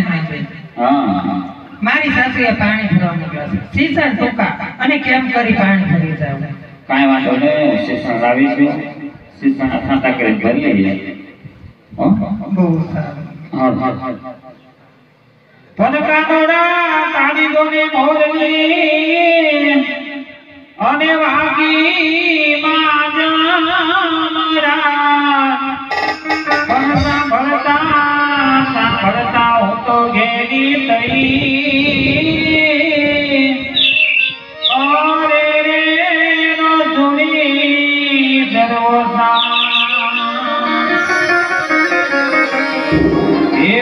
હા ભાઈ હા. મારી સાસુએ પાણી ભરવા મોકલ્યા છે. સીસા ટૂંકા અને કેમ કરી પાણી ભરી જાવ? કાંઈ વાંધો નહીં શિક્ષણ લાવીશું શિક્ષણ ખાતા કરી ભરી લઈએ. હો? બહુ સારું. હા હા હા પનકાનોડા તાળીઓની મોરલી અને વાગી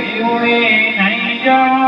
জীবনে নাই যাওয়া